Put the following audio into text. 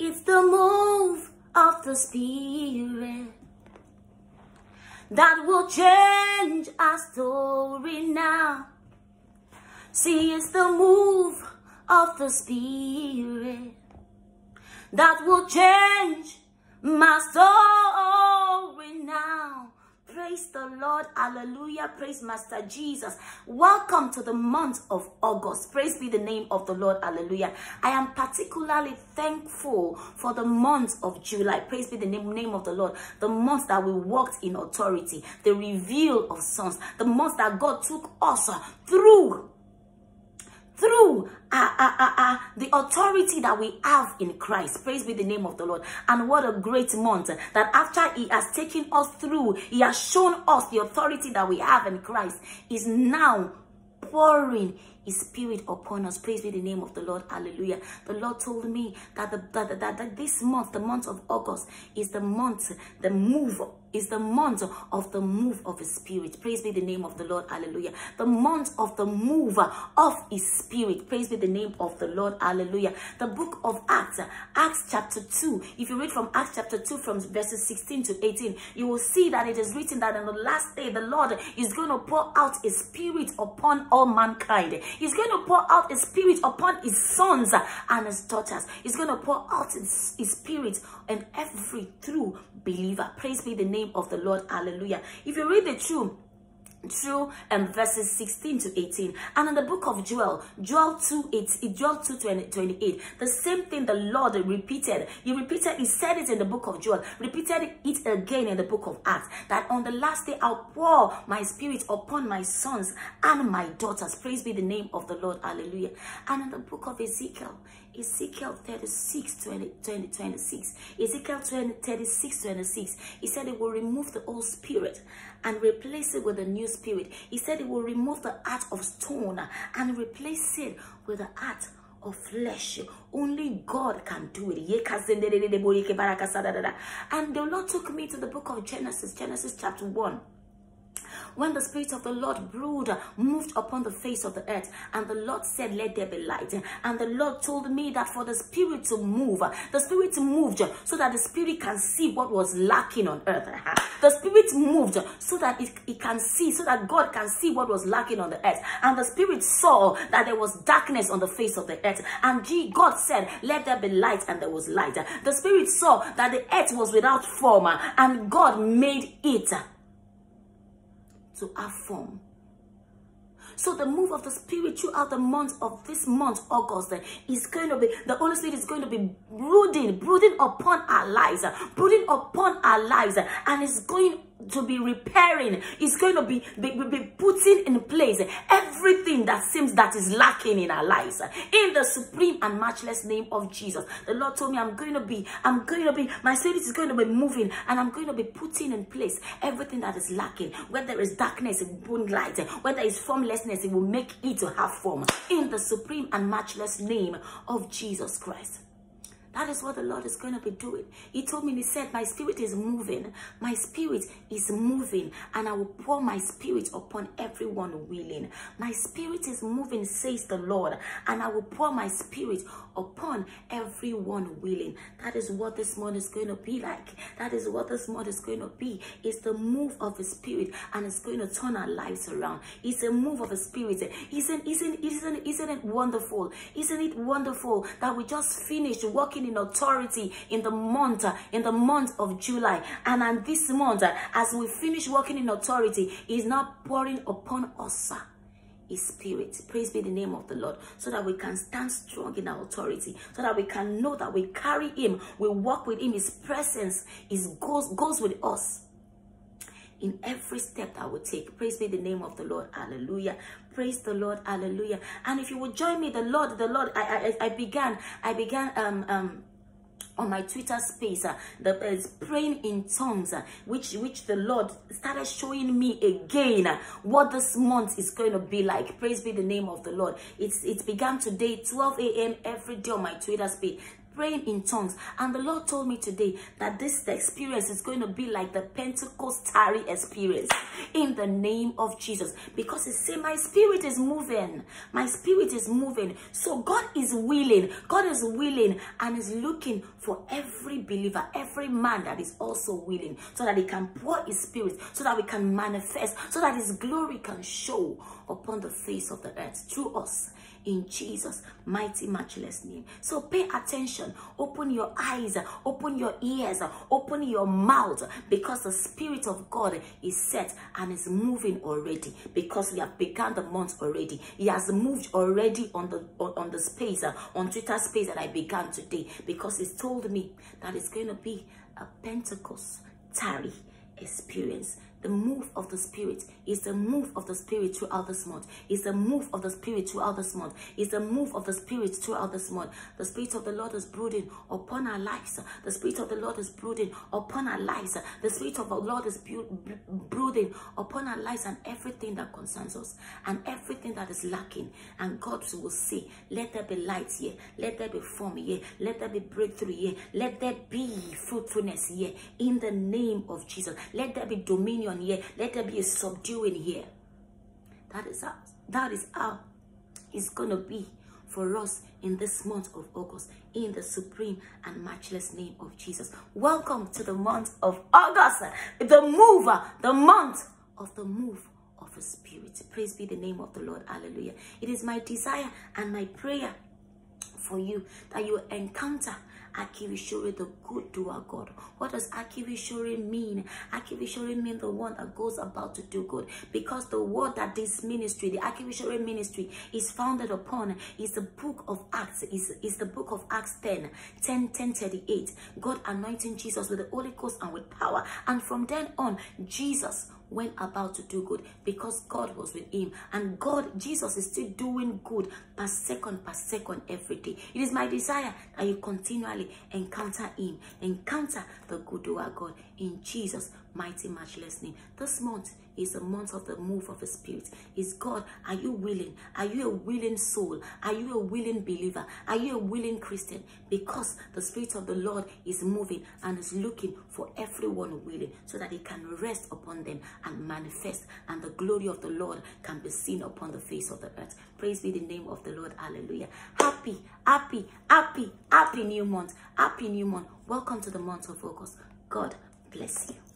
It's the move of the Spirit that will change our story now. See, it's the move of the Spirit that will change my story now. Praise the Lord. Hallelujah. Praise Master Jesus. Welcome to the month of August. Praise be the name of the Lord. Hallelujah. I am particularly thankful for the month of July. Praise be the name, name of the Lord. The month that we walked in authority. The reveal of sons. The month that God took us through through uh, uh, uh, uh, the authority that we have in Christ. Praise be the name of the Lord. And what a great month that after he has taken us through, he has shown us the authority that we have in Christ is now pouring his spirit upon us. Praise be the name of the Lord. Hallelujah. The Lord told me that, the, that, that, that this month, the month of August, is the month, the move is the month of the move of his spirit. Praise be the name of the Lord. Hallelujah. The month of the move of his spirit. Praise be the name of the Lord. Hallelujah. The book of Acts, Acts chapter 2. If you read from Acts chapter 2 from verses 16 to 18, you will see that it is written that in the last day the Lord is going to pour out his spirit upon all mankind. He's going to pour out his spirit upon his sons and his daughters. He's going to pour out his, his spirit on every true believer. Praise be the name of the Lord. Hallelujah. If you read the true through um, verses 16 to 18 and in the book of joel joel 2 8 joel 2 20, 28 the same thing the lord repeated. He repeated he said it in the book of joel repeated it again in the book of acts that on the last day i'll pour my spirit upon my sons and my daughters. Praise be the name of the lord. Hallelujah. And in the book of ezekiel Ezekiel 36, 20, 20, 26. Ezekiel 20, 36, 26. He said he will remove the old spirit and replace it with a new spirit. He said he will remove the heart of stone and replace it with the heart of flesh. Only God can do it. And the Lord took me to the book of Genesis, Genesis chapter 1 when the Spirit of the Lord brood moved upon the face of the earth, and the Lord said, Let there be light. And the Lord told me that for the Spirit to move, the Spirit moved so that the Spirit can see what was lacking on earth. The Spirit moved so that it, it can see, so that God can see what was lacking on the earth. And the Spirit saw that there was darkness on the face of the earth. And God said, Let there be light, and there was light. The Spirit saw that the earth was without form, and God made it to have form. So the move of the Spirit throughout the month of this month, August, eh, is going to be, the Holy Spirit is going to be brooding, brooding upon our lives, eh, brooding upon our lives, eh, and it's going to be repairing is going to be, be, be putting in place everything that seems that is lacking in our lives. In the supreme and matchless name of jesus the lord told me i'm going to be i'm going to be my spirit is going to be moving and i'm going to be putting in place everything that is lacking. Where there is darkness it will bring light. Where there is formlessness it will make it to have form. In the supreme and matchless name of jesus christ that is what the Lord is going to be doing. He told me, he said, my spirit is moving. My spirit is moving and I will pour my spirit upon everyone willing. My spirit is moving, says the Lord, and I will pour my spirit upon everyone willing. That is what this month is going to be like. That is what this month is going to be. It's the move of the spirit and it's going to turn our lives around. It's a move of the spirit. Isn't, isn't, isn't, isn't it wonderful? Isn't it wonderful that we just finished working in authority in the month, in the month of July. And on this month, as we finish working in authority, is now pouring upon us uh, his spirit. Praise be the name of the Lord. So that we can stand strong in our authority. So that we can know that we carry him. We walk with him. His presence is goes, goes with us in every step that we take. Praise be the name of the Lord. Hallelujah. Praise the Lord. Hallelujah. And if you would join me, the Lord, the Lord, I, I, I began, I began, um, um, on my Twitter space, uh, the uh, praying in tongues, uh, which which the Lord started showing me again uh, what this month is going to be like. Praise be the name of the Lord. It's it began today, 12 a.m. every day on my Twitter space praying in tongues. And the Lord told me today that this experience is going to be like the Pentecostary experience in the name of Jesus. Because He said, My spirit is moving. My spirit is moving. So God is willing. God is willing and is looking for every believer, every man that is also willing, so that He can pour His spirit, so that we can manifest, so that His glory can show upon the face of the earth through us in Jesus' mighty, matchless name. So pay attention. Open your eyes, open your ears, open your mouth because the Spirit of God is set and is moving already because we have begun the month already. He has moved already on the on, the space, on Twitter space that I began today because He's told me that it's going to be a Pentecost tarry experience the move of the spirit. Is the move of the spirit throughout this month. Is the move of the spirit throughout this month. Is the move of the spirit throughout this month. The spirit of the lord is brooding upon our lives. The spirit of the lord is brooding upon our lives. The spirit of the lord is brooding upon our lives and everything that concerns us and everything that is lacking. And god will say let there be light here. Let there be form here. Let there be breakthrough here. Let there be fruitfulness here in the name of jesus. Let there be dominion dominion here. Let there be a subduing here. That is how, that is how it's going to be for us in this month of August in the supreme and matchless name of Jesus. Welcome to the month of August, the mover, the month of the move of the Spirit. Praise be the name of the Lord. Hallelujah. It is my desire and my prayer for you that you encounter Akirisore, the good doer God. What does Akirisore mean? Akirisore means the one that goes about to do good. Because the word that this ministry, the Akirisore ministry, is founded upon is the book of Acts, is, is the book of Acts 10, 10, 10, 38. God anointing Jesus with the Holy Ghost and with power. And from then on, Jesus went about to do good because God was with him. And God, Jesus is still doing good per second, per second, every day. It is my desire that you continually encounter him, encounter the good doer God in Jesus' mighty, matchless name. This month, is a month of the move of the Spirit. Is God, are you willing? Are you a willing soul? Are you a willing believer? Are you a willing Christian? Because the Spirit of the Lord is moving and is looking for everyone willing so that he can rest upon them and manifest and the glory of the Lord can be seen upon the face of the earth. Praise be the name of the Lord. Hallelujah. Happy, happy, happy, happy new month. Happy new month. Welcome to the month of August. God bless you.